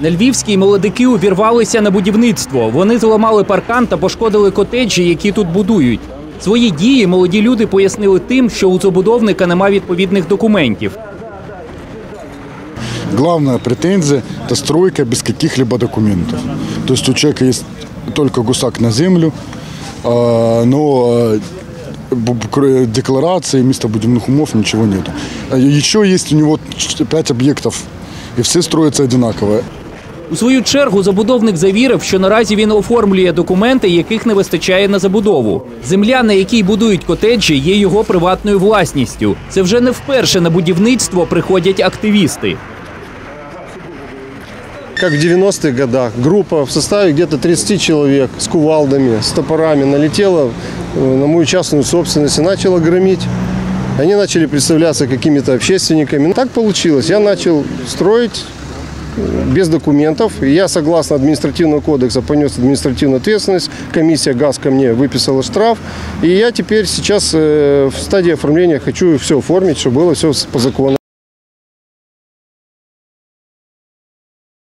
На Львівській молодики увірвалися на будівництво. Вони зламали паркан та пошкодили котеджі, які тут будують. Свої дії молоді люди пояснили тим, що у забудовника нема відповідних документів. Главная претензия – это стройка без каких-либо документов. То есть у человека есть только гусак на землю, а, но а, б- б- кр- декларации, местобудивных умов ничего нет. Еще есть у него ч- пять объектов, и все строятся одинаково. У свою чергу забудовник завірив, що наразі він оформлює документи, яких не вистачає на забудову. Земля, на якій будують котеджі, є його приватною власністю. Це вже не вперше на будівництво приходять активісти. Как в 90-х годах, группа в составе где-то 30 человек с кувалдами, с топорами налетела э, на мою частную собственность и начала громить. Они начали представляться какими-то общественниками. Так получилось. Я начал строить без документов. Я, согласно административного кодекса, понес административную ответственность. Комиссия ГАЗ ко мне выписала штраф. И я теперь сейчас э, в стадии оформления хочу все оформить, чтобы было все по закону.